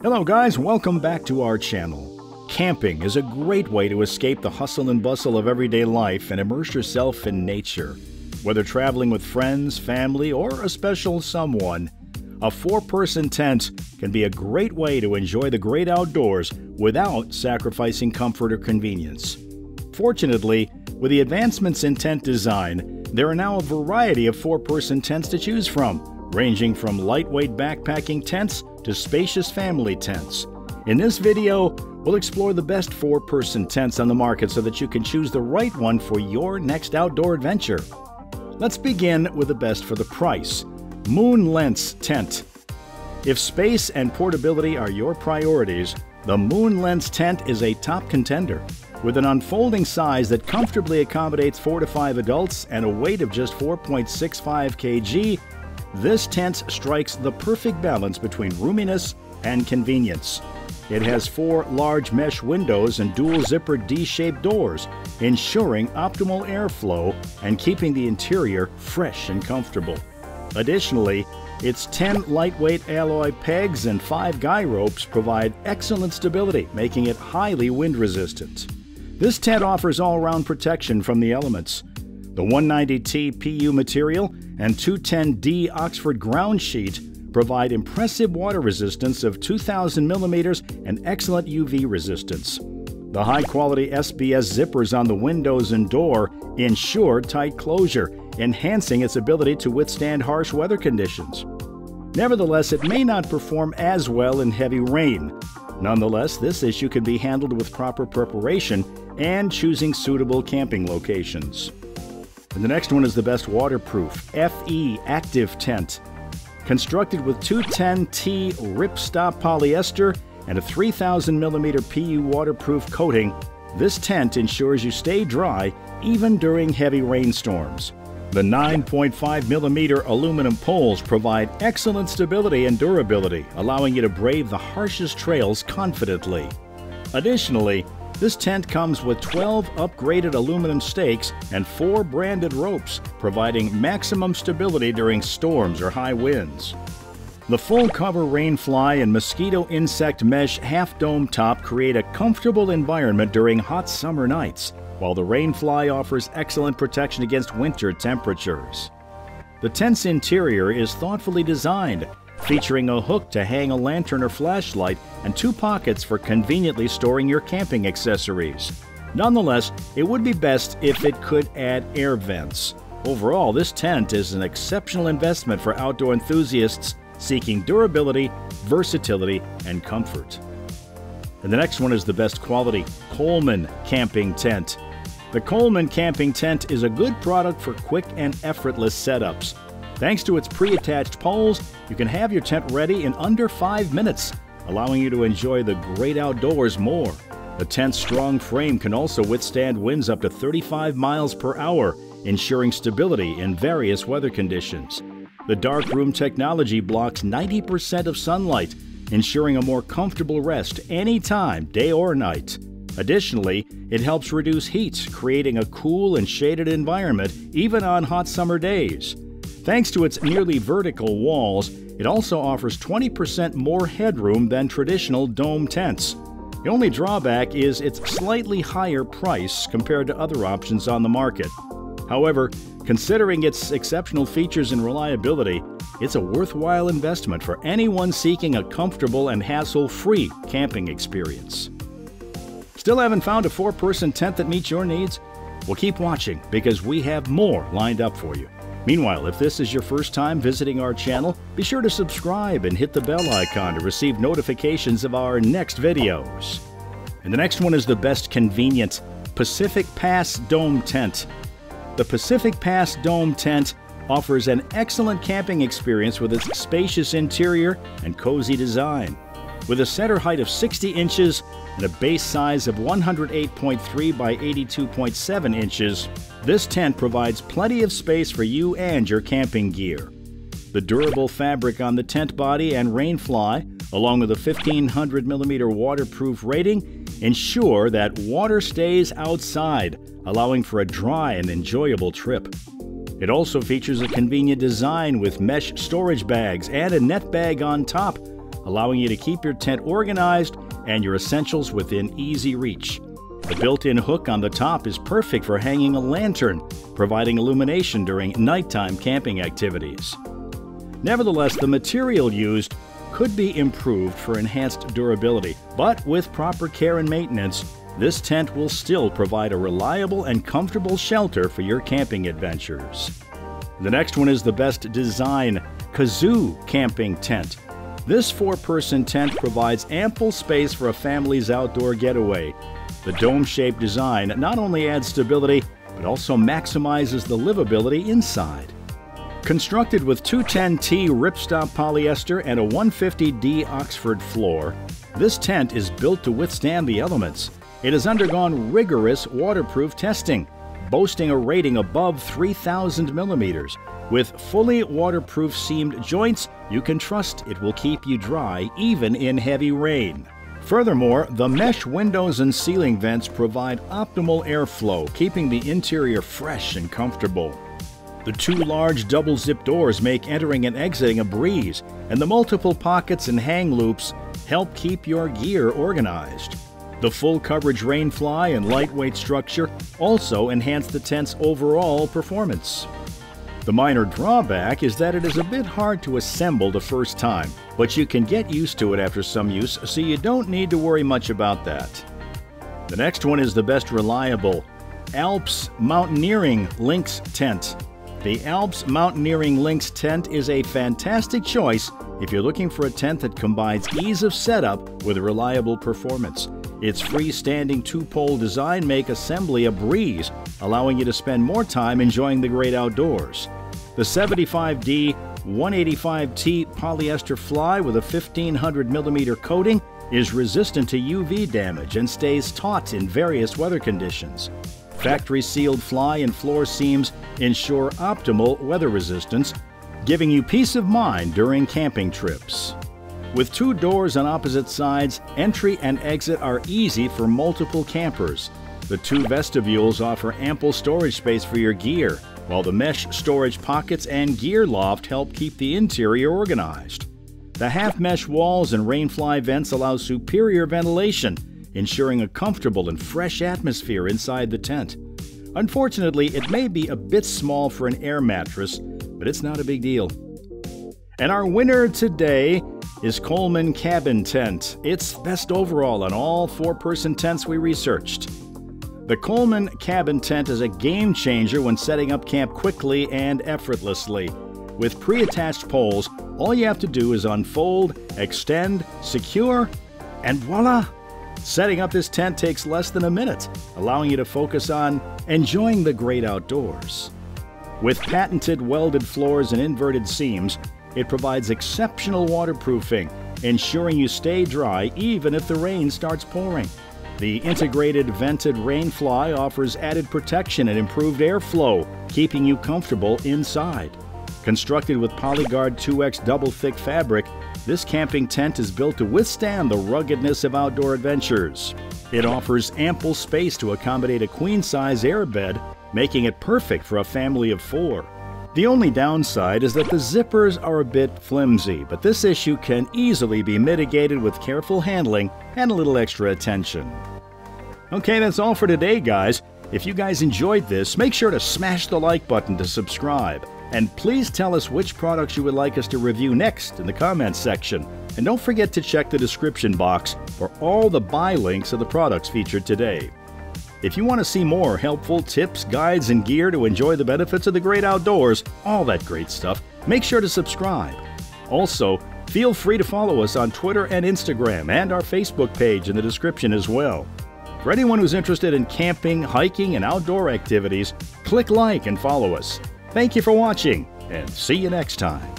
Hello, guys, welcome back to our channel. Camping is a great way to escape the hustle and bustle of everyday life and immerse yourself in nature. Whether traveling with friends, family, or a special someone, a four person tent can be a great way to enjoy the great outdoors without sacrificing comfort or convenience. Fortunately, with the advancements in tent design, there are now a variety of four person tents to choose from, ranging from lightweight backpacking tents to spacious family tents. In this video, we'll explore the best four person tents on the market so that you can choose the right one for your next outdoor adventure. Let's begin with the best for the price Moon Lence Tent. If space and portability are your priorities, the Moon Lence tent is a top contender. With an unfolding size that comfortably accommodates 4 to 5 adults and a weight of just 4.65 kg, this tent strikes the perfect balance between roominess and convenience. It has four large mesh windows and dual zipper D-shaped doors, ensuring optimal airflow and keeping the interior fresh and comfortable. Additionally, its 10 lightweight alloy pegs and 5 guy ropes provide excellent stability, making it highly wind resistant. This tent offers all-round protection from the elements. The 190T PU material and 210D Oxford ground sheet provide impressive water resistance of 2,000 millimeters and excellent UV resistance. The high-quality SBS zippers on the windows and door ensure tight closure, enhancing its ability to withstand harsh weather conditions. Nevertheless, it may not perform as well in heavy rain. Nonetheless, this issue can be handled with proper preparation and choosing suitable camping locations. And the next one is the best waterproof FE Active Tent. Constructed with 210T ripstop polyester and a 3000 millimeter PU waterproof coating, this tent ensures you stay dry even during heavy rainstorms. The 9.5 millimeter aluminum poles provide excellent stability and durability, allowing you to brave the harshest trails confidently. Additionally, this tent comes with 12 upgraded aluminum stakes and 4 branded ropes, providing maximum stability during storms or high winds. The full cover rainfly and mosquito insect mesh half dome top create a comfortable environment during hot summer nights, while the rainfly offers excellent protection against winter temperatures. The tent's interior is thoughtfully designed, featuring a hook to hang a lantern or flashlight and two pockets for conveniently storing your camping accessories. Nonetheless, it would be best if it could add air vents. Overall, this tent is an exceptional investment for outdoor enthusiasts seeking durability, versatility, and comfort. And the next one is the best quality Coleman Camping Tent. The Coleman Camping Tent is a good product for quick and effortless setups. Thanks to its pre attached poles, you can have your tent ready in under five minutes, allowing you to enjoy the great outdoors more. The tent's strong frame can also withstand winds up to 35 miles per hour, ensuring stability in various weather conditions. The dark room technology blocks 90% of sunlight, ensuring a more comfortable rest anytime, day or night. Additionally, it helps reduce heat, creating a cool and shaded environment even on hot summer days. Thanks to its nearly vertical walls, it also offers 20% more headroom than traditional dome tents. The only drawback is its slightly higher price compared to other options on the market. However, considering its exceptional features and reliability, it's a worthwhile investment for anyone seeking a comfortable and hassle free camping experience. Still haven't found a four person tent that meets your needs? Well, keep watching because we have more lined up for you. Meanwhile, if this is your first time visiting our channel, be sure to subscribe and hit the bell icon to receive notifications of our next videos. And the next one is the best convenient Pacific Pass Dome Tent. The Pacific Pass Dome Tent offers an excellent camping experience with its spacious interior and cozy design. With a center height of 60 inches and a base size of 108.3 by 82.7 inches, this tent provides plenty of space for you and your camping gear. The durable fabric on the tent body and rainfly, along with a 1500 millimeter waterproof rating, ensure that water stays outside, allowing for a dry and enjoyable trip. It also features a convenient design with mesh storage bags and a net bag on top, allowing you to keep your tent organized and your essentials within easy reach. The built in hook on the top is perfect for hanging a lantern, providing illumination during nighttime camping activities. Nevertheless, the material used could be improved for enhanced durability, but with proper care and maintenance, this tent will still provide a reliable and comfortable shelter for your camping adventures. The next one is the best design Kazoo Camping Tent. This four person tent provides ample space for a family's outdoor getaway. The dome shaped design not only adds stability, but also maximizes the livability inside. Constructed with 210T ripstop polyester and a 150D Oxford floor, this tent is built to withstand the elements. It has undergone rigorous waterproof testing, boasting a rating above 3,000 millimeters. With fully waterproof seamed joints, you can trust it will keep you dry even in heavy rain. Furthermore, the mesh windows and ceiling vents provide optimal airflow, keeping the interior fresh and comfortable. The two large double zip doors make entering and exiting a breeze, and the multiple pockets and hang loops help keep your gear organized. The full coverage rainfly and lightweight structure also enhance the tent's overall performance. The minor drawback is that it is a bit hard to assemble the first time, but you can get used to it after some use, so you don't need to worry much about that. The next one is the best reliable Alps Mountaineering Lynx Tent. The Alps Mountaineering Lynx tent is a fantastic choice if you're looking for a tent that combines ease of setup with reliable performance. Its freestanding two-pole design make assembly a breeze, allowing you to spend more time enjoying the great outdoors. The 75D 185T polyester fly with a 1500 millimeter coating is resistant to UV damage and stays taut in various weather conditions. Factory sealed fly and floor seams ensure optimal weather resistance, giving you peace of mind during camping trips. With two doors on opposite sides, entry and exit are easy for multiple campers. The two vestibules offer ample storage space for your gear, while the mesh storage pockets and gear loft help keep the interior organized. The half mesh walls and rainfly vents allow superior ventilation ensuring a comfortable and fresh atmosphere inside the tent. Unfortunately, it may be a bit small for an air mattress, but it's not a big deal. And our winner today is Coleman Cabin Tent. It's best overall on all four person tents we researched. The Coleman Cabin Tent is a game changer when setting up camp quickly and effortlessly. With pre attached poles, all you have to do is unfold, extend, secure, and voila! Setting up this tent takes less than a minute, allowing you to focus on enjoying the great outdoors. With patented welded floors and inverted seams, it provides exceptional waterproofing, ensuring you stay dry even if the rain starts pouring. The integrated vented rainfly offers added protection and improved airflow, keeping you comfortable inside. Constructed with Polyguard 2X double thick fabric, this camping tent is built to withstand the ruggedness of outdoor adventures. It offers ample space to accommodate a queen size airbed, making it perfect for a family of four. The only downside is that the zippers are a bit flimsy, but this issue can easily be mitigated with careful handling and a little extra attention. Okay, that's all for today, guys. If you guys enjoyed this, make sure to smash the like button to subscribe. And please tell us which products you would like us to review next in the comments section. And don't forget to check the description box for all the buy links of the products featured today. If you want to see more helpful tips, guides, and gear to enjoy the benefits of the great outdoors, all that great stuff, make sure to subscribe. Also, feel free to follow us on Twitter and Instagram and our Facebook page in the description as well. For anyone who's interested in camping, hiking, and outdoor activities, click like and follow us. Thank you for watching, and see you next time.